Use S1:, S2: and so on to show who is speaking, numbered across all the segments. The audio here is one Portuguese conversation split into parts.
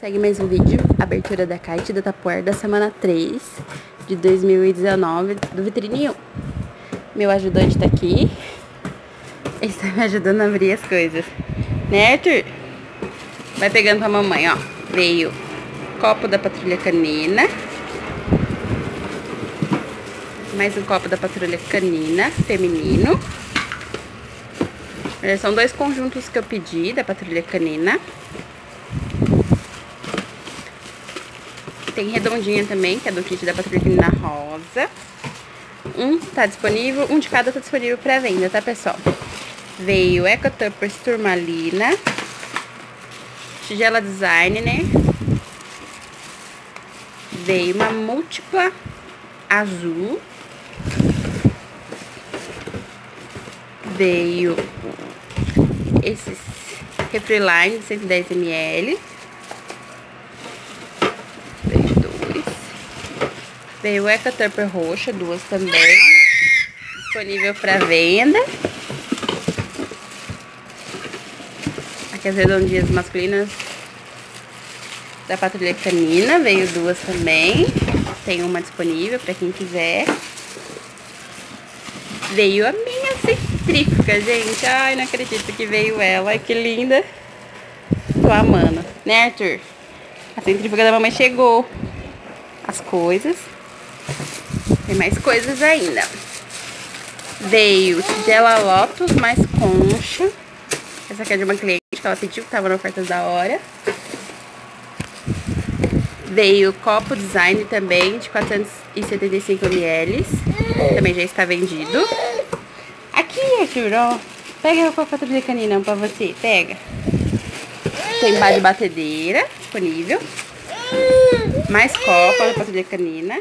S1: Segue mais um vídeo, abertura da Kite da Tapuer da semana 3 de 2019 do Vitrine 1. Meu ajudante tá aqui. Ele está me ajudando a abrir as coisas. Né, Arthur? Vai pegando pra mamãe, ó. Veio copo da Patrulha Canina. Mais um copo da Patrulha Canina, feminino. São dois conjuntos que eu pedi da Patrulha Canina. Tem redondinha também, que é do kit da Patrulha Canina Rosa. Um tá disponível, um de cada tá disponível pra venda, tá, pessoal? Veio Eco Tuppers Turmalina. Tigela Design, né? Veio uma múltipla azul. Veio esses Refreeline de 110 ml. Veio dois. Veio Eca Tupper roxa, duas também. Disponível para venda. Aqui as redondinhas masculinas da patrulha canina. Veio duas também. Tem uma disponível para quem quiser. Veio a minha centrífuga, gente. Ai, não acredito que veio ela. Que linda. Tô amando. Né, Arthur? A centrífuga da mamãe chegou. As coisas. Tem mais coisas ainda. Veio tigela Lotus mais concha. Essa aqui é de uma cliente que ela pediu, que tava na oferta da hora. Veio copo design também, de 475 ml. Também já está vendido. Aqui, Arthur, ó. Pega a copa de canina pra você, pega. Tem bar de batedeira disponível. Mais copa da patrulha canina.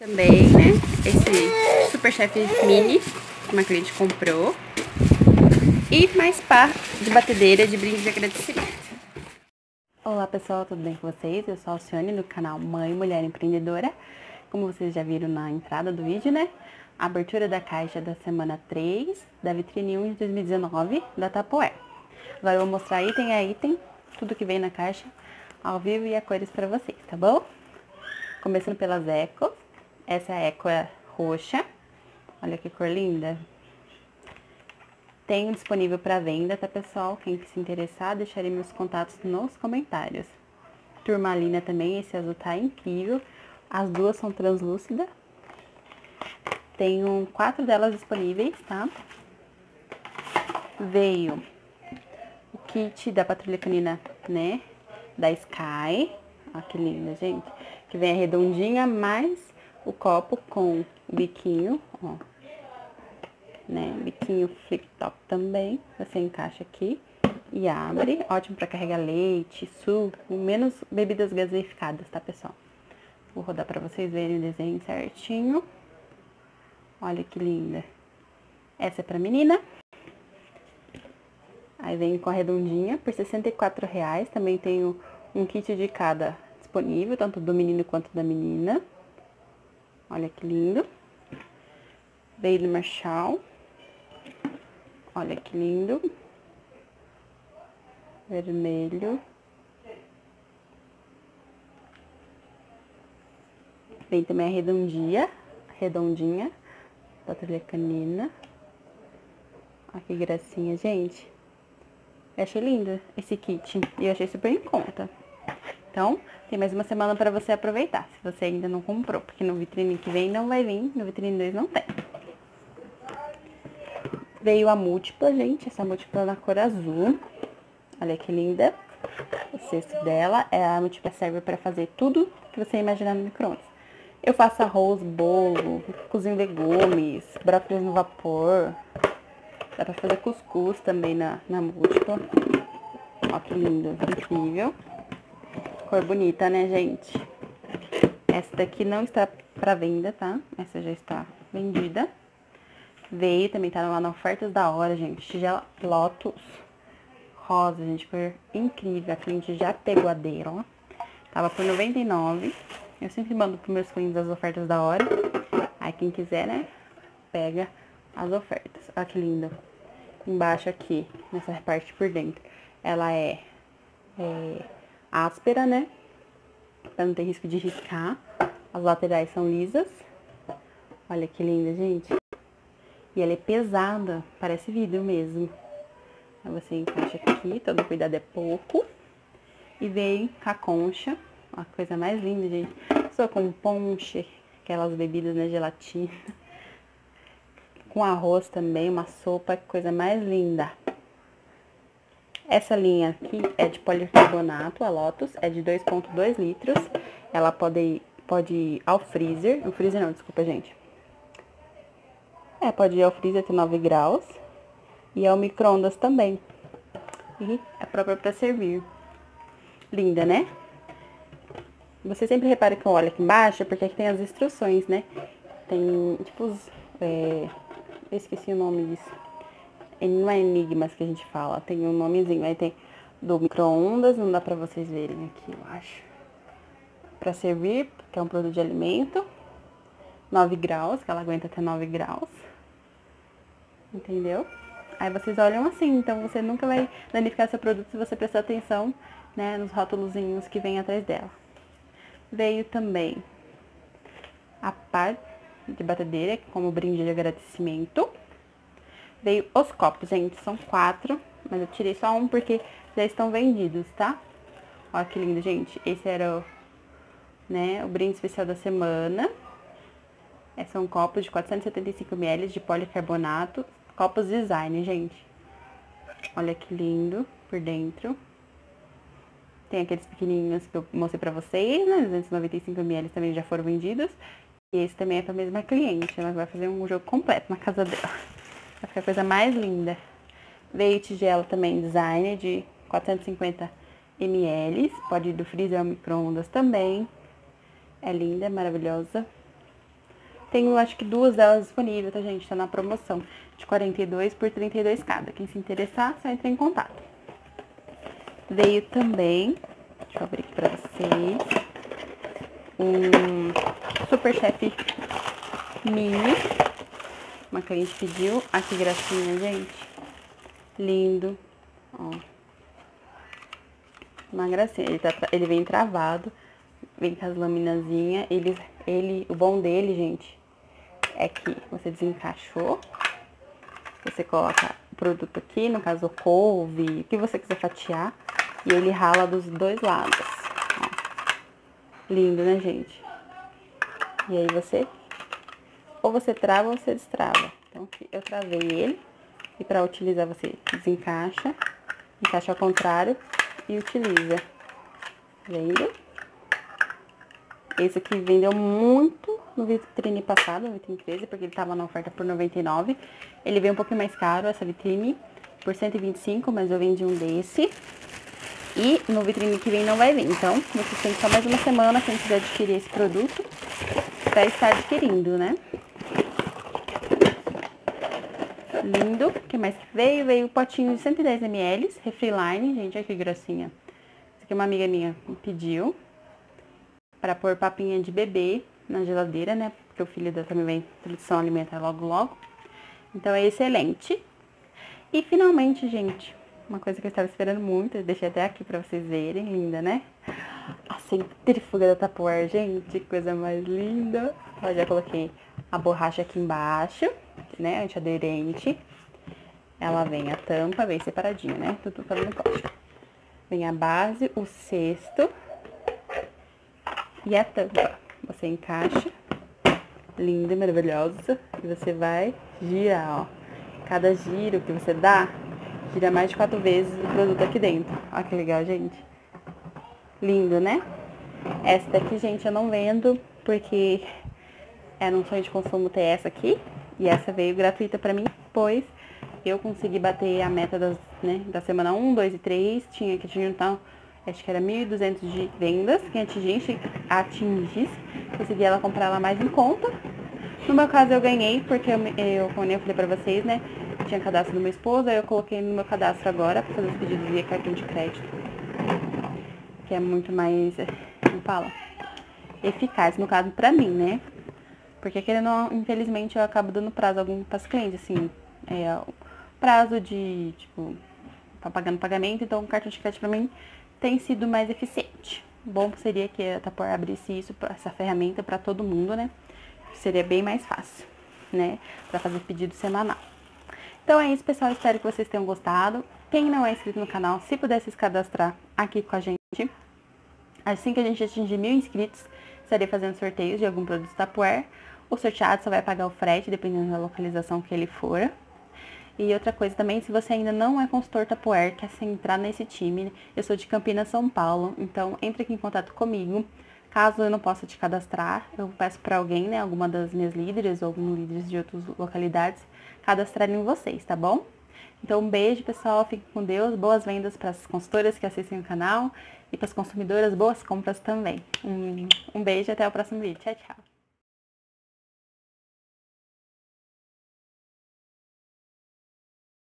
S1: Também, né? Esse Super Chef Mini, que uma cliente comprou. E mais par de batedeira de brinde de agradecimento. Olá pessoal, tudo bem com vocês? Eu sou a Alcione do canal Mãe Mulher Empreendedora. Como vocês já viram na entrada do vídeo, né? A abertura da caixa da semana 3 da Vitrine 1 de 2019 da Tapoé. Agora eu vou mostrar item a item, tudo que vem na caixa, ao vivo e a cores pra vocês, tá bom? Começando pelas Ecos. Essa é roxa. Olha que cor linda. Tenho disponível para venda, tá, pessoal? Quem se interessar, deixarei meus contatos nos comentários. Turmalina também, esse azul tá incrível. As duas são translúcidas. Tenho quatro delas disponíveis, tá? Veio o kit da Patrulha Canina, né? Da Sky. Olha que linda, gente. Que vem a redondinha, mais o copo com biquinho, ó né? Biquinho flip top também. Você encaixa aqui e abre. Ótimo para carregar leite, suco, menos bebidas gaseificadas, tá, pessoal? Vou rodar para vocês verem o desenho certinho. Olha que linda. Essa é pra menina. Aí vem com a redondinha por R$ reais. Também tenho um kit de cada disponível, tanto do menino quanto da menina. Olha que lindo. Bailey Marshall. Olha que lindo. Vermelho. Vem também a redondinha, redondinha da trilha canina. Olha que gracinha, gente. Eu achei lindo esse kit e eu achei super em conta. Então, tem mais uma semana para você aproveitar, se você ainda não comprou, porque no vitrine que vem não vai vir, no vitrine 2 não tem. Veio a múltipla, gente, essa múltipla na cor azul. Olha que linda. O cesto dela, é a múltipla serve para fazer tudo que você imaginar no micro-ondas. Eu faço arroz, bolo, cozinho legumes, brócolis no vapor. Dá pra fazer cuscuz também na, na múltipla. Olha que lindo, incrível. Cor bonita, né, gente? Essa daqui não está para venda, tá? Essa já está vendida. Veio, também tá lá na ofertas da hora, gente. Tigela Lotus rosa, gente, cor incrível. A cliente já pegou a dela. Tava por 99. Eu sempre mando pros meus clientes as ofertas da hora. Aí quem quiser, né, pega as ofertas. Olha que linda. Embaixo aqui, nessa parte por dentro, ela é, é áspera, né? Pra não ter risco de riscar. As laterais são lisas. Olha que linda, gente. E ela é pesada, parece vidro mesmo. Aí você encaixa aqui, todo cuidado é pouco. E vem com a concha, a coisa mais linda, gente. Só com ponche, aquelas bebidas na gelatina. Com arroz também, uma sopa, coisa mais linda. Essa linha aqui é de policarbonato, a Lotus, é de 2.2 litros. Ela pode ir, pode ir ao freezer, o freezer não, desculpa, gente. É, pode ir ao freezer até 9 graus. E ao micro-ondas também. E é própria para servir. Linda, né? Você sempre repara que eu olho aqui embaixo, porque aqui tem as instruções, né? Tem, tipo, os... É, eu esqueci o nome disso. Não é enigmas que a gente fala, tem um nomezinho. Aí tem do micro-ondas, não dá pra vocês verem aqui, eu acho. Pra servir, que é um produto de alimento. 9 graus, que ela aguenta até 9 graus. Entendeu? Aí vocês olham assim, então você nunca vai danificar seu produto se você prestar atenção, né, nos rótulozinhos que vem atrás dela. Veio também a parte de batedeira, como brinde de agradecimento. Veio os copos, gente, são quatro, mas eu tirei só um porque já estão vendidos, tá? Olha que lindo, gente. Esse era o, né, o brinde especial da semana. É, são copos de 475ml de policarbonato, copos design, gente. Olha que lindo por dentro. Tem aqueles pequenininhos que eu mostrei pra vocês, né? 295ml também já foram vendidos. E esse também é pra mesma cliente. Ela vai fazer um jogo completo na casa dela. Vai ficar a coisa mais linda. Veio tigela também, designer de 450ml. Pode ir do freezer ao micro-ondas também. É linda, maravilhosa. Tenho, acho que duas delas disponíveis, tá, gente? Tá na promoção. De 42 por 32 cada. Quem se interessar, só entra em contato. Veio também, deixa eu abrir aqui pra vocês, um Super Chef Mini. Uma cliente pediu. Aqui, que gracinha, gente. Lindo. Ó. Uma gracinha. Ele, tá, ele vem travado. Vem com as laminazinhas. Ele, ele, o bom dele, gente, é que você desencaixou. Você coloca o produto aqui, no caso couve, o que você quiser fatiar. E ele rala dos dois lados. Ó. Lindo, né, gente? E aí você... Ou você trava ou você destrava. Então, eu travei ele. E pra utilizar, você desencaixa. Encaixa ao contrário e utiliza. Vendo? Esse aqui vendeu muito no vitrine passado, no vitrine 13, porque ele tava na oferta por 99. Ele veio um pouquinho mais caro, essa vitrine, por 125, mas eu vendi um desse. E no vitrine que vem não vai vir. Então, você tem só mais uma semana quem quiser adquirir esse produto para estar adquirindo, né? Lindo. O que mais que veio? Veio o potinho de 110ml, Refriline. Gente, olha que gracinha. Isso aqui uma amiga minha pediu. Para pôr papinha de bebê na geladeira, né? Porque o filho dela também vem produção alimentar logo logo. Então é excelente. E finalmente, gente, uma coisa que eu estava esperando muito, eu deixei até aqui pra vocês verem, linda, né? A centrífuga da Tupperware, gente, coisa mais linda. Eu já coloquei a borracha aqui embaixo, né, antiaderente. Ela vem a tampa, bem separadinha, né? Tudo falando pote. Vem a base, o cesto e a tampa. Você encaixa, linda, maravilhosa, e você vai girar, ó. Cada giro que você dá, Gira mais de quatro vezes o produto aqui dentro. Olha que legal, gente. Lindo, né? Essa daqui, gente, eu não vendo porque era um sonho de consumo ter essa aqui. E essa veio gratuita pra mim, pois eu consegui bater a meta das, né, da semana 1, 2 e 3. Tinha que juntar, acho que era 1.200 de vendas. Quem atingisse, atingisse, consegui ela comprar ela mais em conta. No meu caso, eu ganhei, porque eu, eu como eu falei pra vocês, né? tinha cadastro do meu esposo, aí eu coloquei no meu cadastro agora para fazer os pedidos via cartão de crédito. Que é muito mais, como fala, eficaz, no caso, pra mim, né? Porque querendo, infelizmente, eu acabo dando prazo algum para os clientes, assim, é, prazo de, tipo, tá pagando pagamento, então o cartão de crédito pra mim tem sido mais eficiente. Bom seria que a Tupperware abrisse isso, essa ferramenta para todo mundo, né? Seria bem mais fácil, né? Para fazer pedido semanal. Então é isso, pessoal. Espero que vocês tenham gostado. Quem não é inscrito no canal, se pudesse se cadastrar aqui com a gente. Assim que a gente atingir mil inscritos, estarei fazendo sorteios de algum produto Tupperware. O sorteado só vai pagar o frete, dependendo da localização que ele for. E outra coisa também, se você ainda não é consultor Tupperware, quer se entrar nesse time, eu sou de Campinas, São Paulo, então entre aqui em contato comigo. Caso eu não possa te cadastrar, eu peço para alguém, né, alguma das minhas líderes ou líderes de outras localidades, cadastrarem vocês, tá bom? Então, um beijo, pessoal. Fiquem com Deus. Boas vendas para as consultoras que assistem o canal. E para as consumidoras, boas compras também. Um, um beijo e até o próximo vídeo. Tchau, tchau.